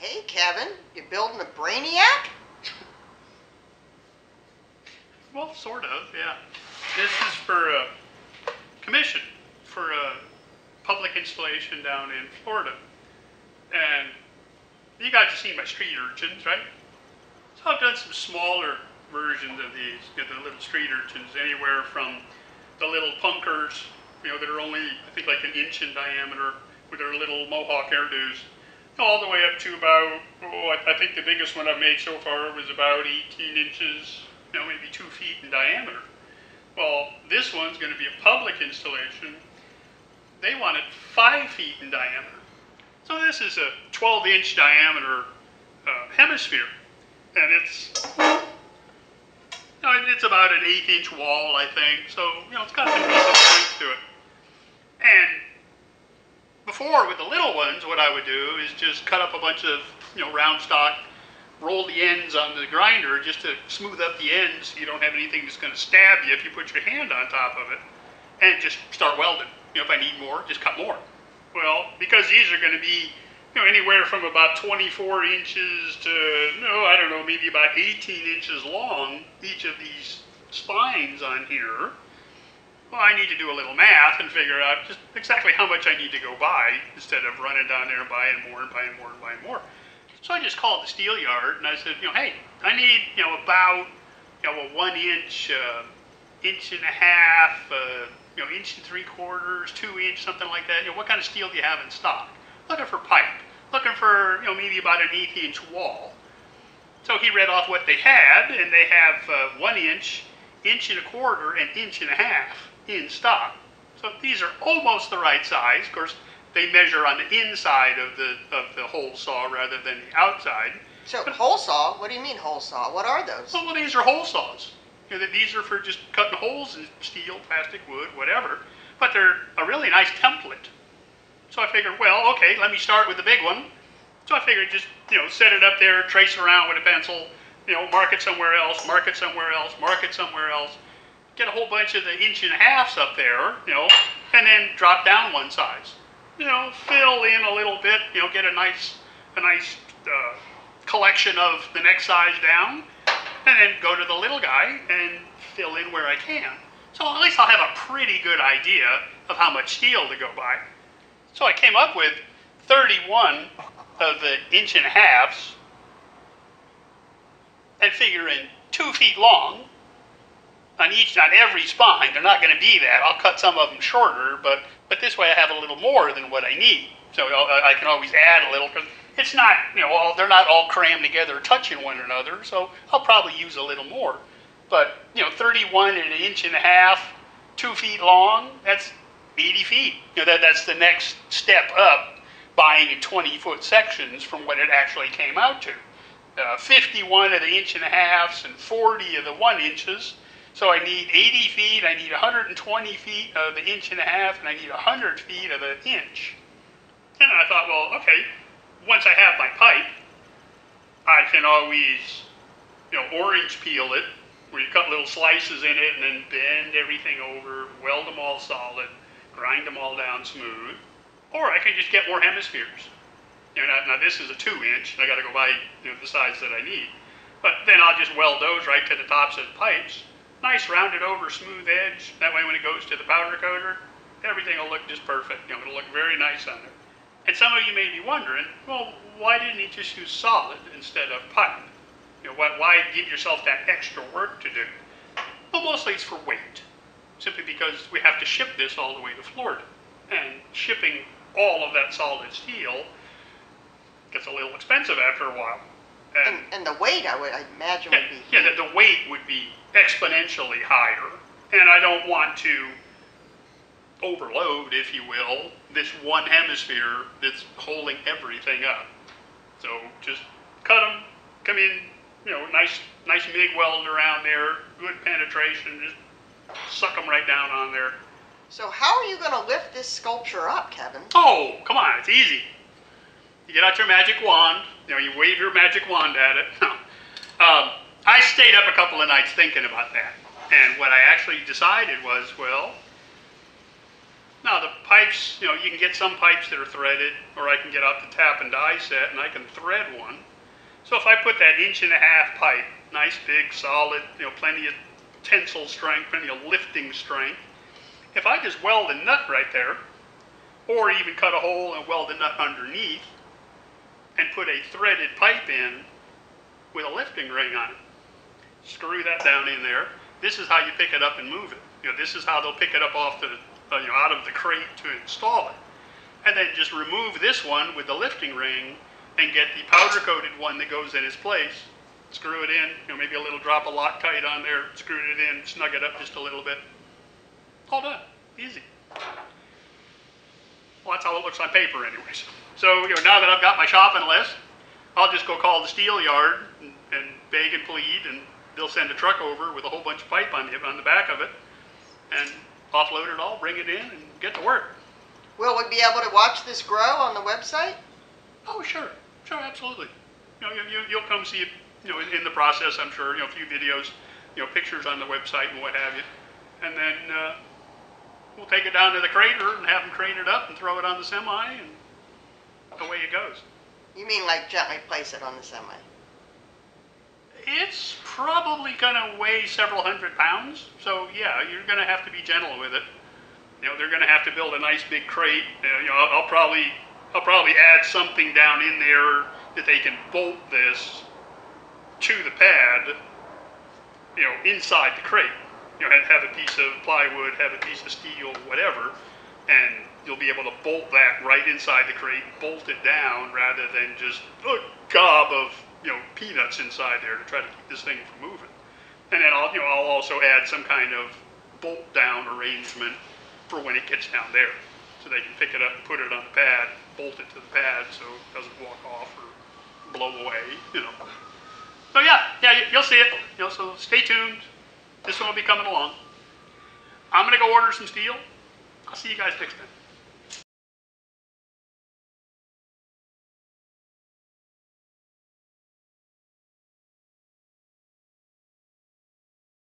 Hey, Kevin, you building a brainiac? Well, sort of, yeah. This is for a commission for a public installation down in Florida. And you guys have seen my street urchins, right? So I've done some smaller versions of these, you know, the little street urchins, anywhere from the little punkers, you know, that are only, I think, like an inch in diameter with their little mohawk hairdos, all the way up to about, oh, I, I think the biggest one I've made so far was about 18 inches, you know, maybe two feet in diameter. Well, this one's going to be a public installation. They want it five feet in diameter. So this is a 12 inch diameter uh, hemisphere. And it's, you know, it's about an eighth inch wall, I think. So, you know, it's got some decent strength to it. And before, with the little ones, what I would do is just cut up a bunch of, you know, round stock, roll the ends on the grinder just to smooth up the ends. So you don't have anything that's going to stab you if you put your hand on top of it, and just start welding. You know, if I need more, just cut more. Well, because these are going to be, you know, anywhere from about 24 inches to, no, I don't know, maybe about 18 inches long, each of these spines on here. Well, I need to do a little math and figure out just exactly how much I need to go buy instead of running down there and buying more and buying more and buying more. So I just called the steel yard and I said, you know, hey, I need, you know, about, you know, a one inch, uh, inch and a half, uh, you know, inch and three quarters, two inch, something like that. You know, what kind of steel do you have in stock? Looking for pipe. Looking for, you know, maybe about an eighth inch wall. So he read off what they had, and they have uh, one inch, inch and a quarter, and inch and a half in stock. So these are almost the right size. Of course, they measure on the inside of the of the hole saw rather than the outside. So, hole saw? What do you mean hole saw? What are those? Oh, well, these are hole saws. You know, these are for just cutting holes in steel, plastic, wood, whatever. But they're a really nice template. So I figured, well, okay, let me start with the big one. So I figured just, you know, set it up there, trace around with a pencil, you know, mark it somewhere else, mark it somewhere else, mark it somewhere else. Get a whole bunch of the inch and a halfs up there, you know, and then drop down one size. You know, fill in a little bit, you know, get a nice, a nice uh, collection of the next size down, and then go to the little guy and fill in where I can. So at least I'll have a pretty good idea of how much steel to go buy. So I came up with 31 of the inch and a halves and figuring two feet long on each, on every spine. They're not going to be that. I'll cut some of them shorter, but, but this way I have a little more than what I need. So I can always add a little because it's not, you know, all, they're not all crammed together touching one another. So I'll probably use a little more. But, you know, 31 and an inch and a half, two feet long, that's 80 feet. You know, that, that's the next step up buying in 20 foot sections from what it actually came out to. Uh, 51 of the inch and a halves and 40 of the one inches. So I need 80 feet, I need 120 feet of the inch and a half, and I need 100 feet of the inch. And I thought, well, okay, once I have my pipe, I can always, you know, orange peel it, where you cut little slices in it and then bend everything over, weld them all solid, grind them all down smooth. Or I can just get more hemispheres. You know, now, now this is a two inch, and I gotta go buy you know, the size that I need. But then I'll just weld those right to the tops of the pipes. Nice rounded over smooth edge. That way when it goes to the powder coater, everything will look just perfect. You know, it'll look very nice on there. And some of you may be wondering, well, why didn't he just use solid instead of pipe? You know, why, why give yourself that extra work to do? Well, mostly it's for weight. Simply because we have to ship this all the way to Florida. And shipping all of that solid steel gets a little expensive after a while. And, and the weight, I would I imagine, yeah, would be yeah, the, the weight would be exponentially higher. And I don't want to overload, if you will, this one hemisphere that's holding everything up. So just cut them, come in, you know, nice, nice MIG weld around there, good penetration, just suck them right down on there. So how are you going to lift this sculpture up, Kevin? Oh, come on, it's easy. You get out your magic wand, you know, you wave your magic wand at it. um, I stayed up a couple of nights thinking about that. And what I actually decided was, well, now the pipes, you know, you can get some pipes that are threaded, or I can get out the tap and die set and I can thread one. So if I put that inch and a half pipe, nice big solid, you know, plenty of tensile strength, plenty of lifting strength, if I just weld a nut right there, or even cut a hole and weld a nut underneath, and put a threaded pipe in with a lifting ring on it, screw that down in there. This is how you pick it up and move it. You know, this is how they'll pick it up off the, uh, you know, out of the crate to install it. And then just remove this one with the lifting ring and get the powder coated one that goes in its place. Screw it in, you know, maybe a little drop of Loctite on there, screw it in, snug it up just a little bit. All done, easy. Well, that's how it looks on paper anyways. So, you know, now that I've got my shopping list, I'll just go call the steel yard and, and beg and plead, and they'll send a truck over with a whole bunch of pipe on the, on the back of it, and offload it all, bring it in, and get to work. Will we be able to watch this grow on the website? Oh, sure, sure, absolutely. You know, you, you, you'll come see it, you know, in, in the process, I'm sure, you know, a few videos, you know, pictures on the website and what have you. And then, uh, we'll take it down to the crater and have them crane it up and throw it on the semi, and away it goes. You mean like gently place it on the semi? It's probably gonna weigh several hundred pounds, so yeah, you're gonna have to be gentle with it. You know, they're gonna have to build a nice big crate. You know, I'll, I'll probably, I'll probably add something down in there that they can bolt this to the pad. You know, inside the crate. You know, have a piece of plywood, have a piece of steel, whatever, and you'll be able to bolt that right inside the crate, bolt it down rather than just a gob of you know peanuts inside there to try to keep this thing from moving. And then I'll you know I'll also add some kind of bolt down arrangement for when it gets down there, so they can pick it up and put it on the pad, bolt it to the pad so it doesn't walk off or blow away, you know. So yeah, yeah, you- you'll see it. You know, so stay tuned. This one will be coming along. I'm gonna go order some steel. I'll see you guys next time.